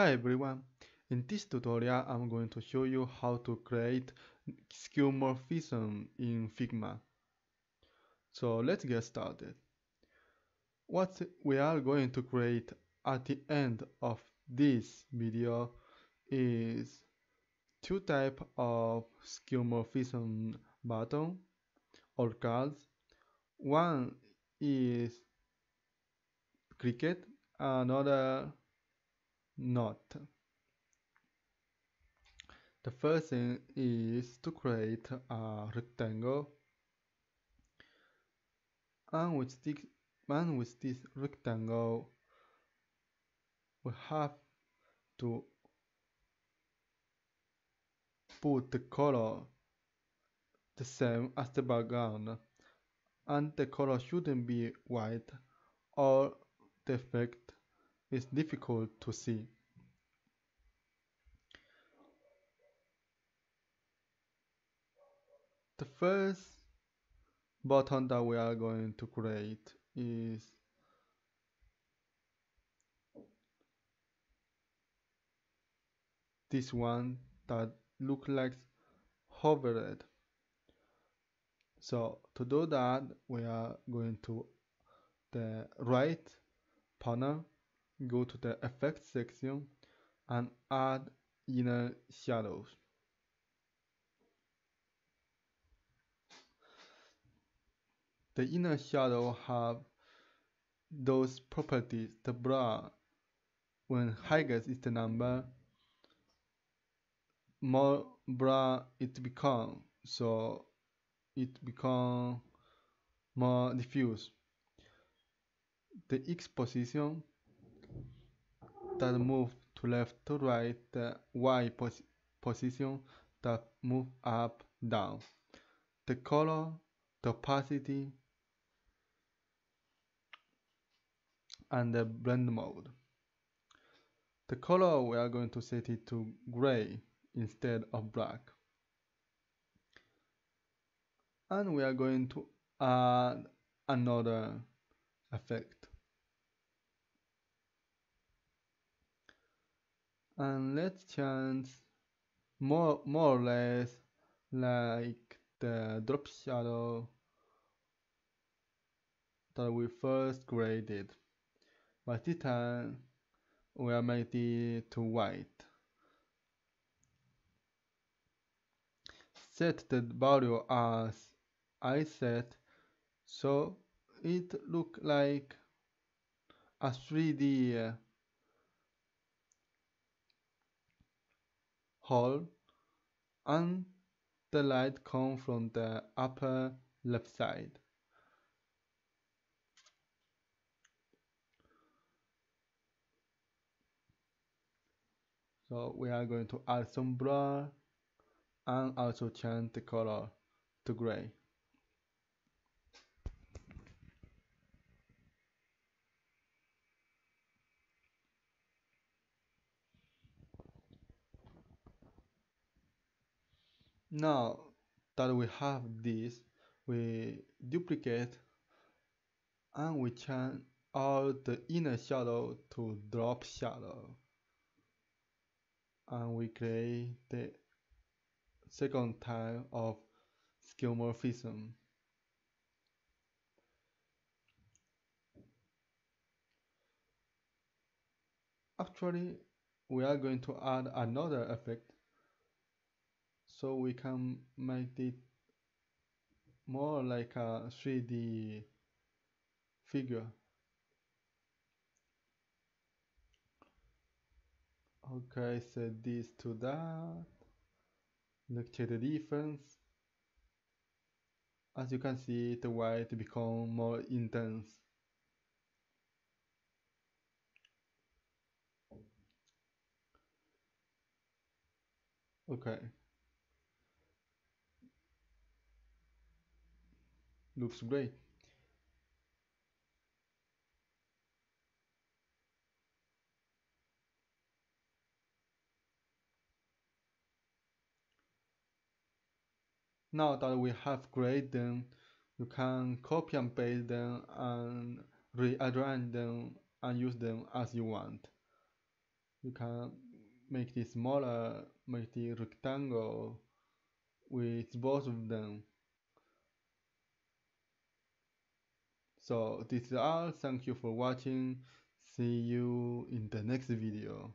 Hi everyone, in this tutorial I'm going to show you how to create skeuomorphism in Figma. So let's get started. What we are going to create at the end of this video is two type of skeuomorphism button or cards. One is cricket, another not. The first thing is to create a rectangle. And with this, and with this rectangle we have to put the color the same as the background. And the color shouldn't be white or the is difficult to see. The first button that we are going to create is this one that looks like hovered. So to do that we are going to the right panel go to the effects section and add inner shadows. The inner shadow have those properties. The blur, when highest is the number, more blur it become. So it become more diffuse. The X position that move to left to right, the Y pos position that move up down. The color, the opacity, and the blend mode. The color we are going to set it to gray instead of black. And we are going to add another effect. And let's change more, more or less like the drop shadow that we first created but this time we are making it to white. Set the value as I set so it look like a 3D and the light come from the upper left side. So we are going to add some blur and also change the color to gray. Now that we have this, we duplicate and we change all the inner shadow to drop shadow and we create the second type of skeuomorphism. Actually, we are going to add another effect so we can make it more like a 3D figure. Okay, set this to that. Let's check the difference. As you can see, the white become more intense. Okay. Looks great. Now that we have created them, you can copy and paste them and rearrange them and use them as you want. you can make it smaller make the rectangle with both of them so this is all. Thank you for watching. See you in the next video